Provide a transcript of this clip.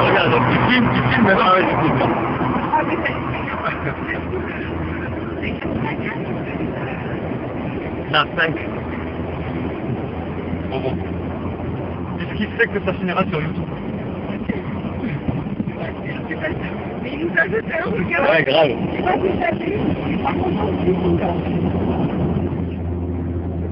regarde, tu filmes, tu filmes, ouais, je filme. Non, 5. Bon, bon. Qu'est-ce qui fait que ça finira sur YouTube? Mais il nous a jeté un regard. Ouais, grave.